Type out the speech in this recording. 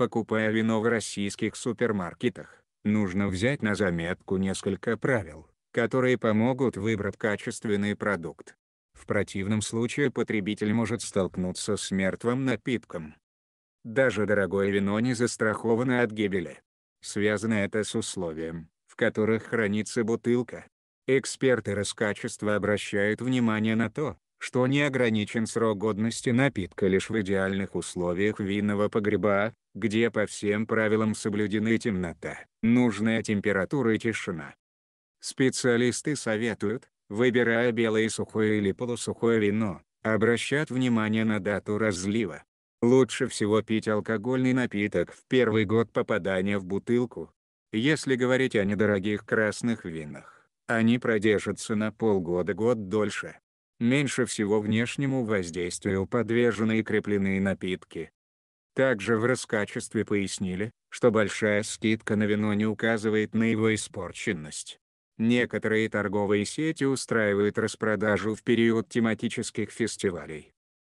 Покупая вино в российских супермаркетах, нужно взять на заметку несколько правил, которые помогут выбрать качественный продукт. В противном случае потребитель может столкнуться с мертвым напитком. Даже дорогое вино не застраховано от гибели. Связано это с условием, в которых хранится бутылка. Эксперты Роскачества обращают внимание на то, что не ограничен срок годности напитка лишь в идеальных условиях винного погреба, где по всем правилам соблюдены темнота, нужная температура и тишина. Специалисты советуют, выбирая белое сухое или полусухое вино, обращать внимание на дату разлива. Лучше всего пить алкогольный напиток в первый год попадания в бутылку. Если говорить о недорогих красных винах, они продержатся на полгода-год дольше. Меньше всего внешнему воздействию подвержены и крепленные напитки. Также в раскачестве пояснили, что большая скидка на вино не указывает на его испорченность. Некоторые торговые сети устраивают распродажу в период тематических фестивалей.